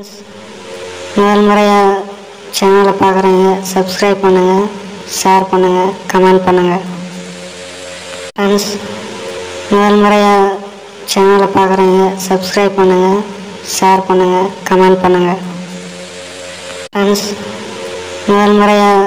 friends முதல் முறையாக சேனலை பார்க்குறீங்க சப்ஸ்கிரைப் பண்ணுங்கள் ஷேர் பண்ணுங்கள் கமெண்ட் பண்ணுங்கள் ஃப்ரெண்ட்ஸ் முதல் முறையாக சேனலை பார்க்குறீங்க சப்ஸ்கிரைப் பண்ணுங்கள் ஷேர் பண்ணுங்கள் கமெண்ட் பண்ணுங்கள் ஃப்ரெண்ட்ஸ் முதல் முறையாக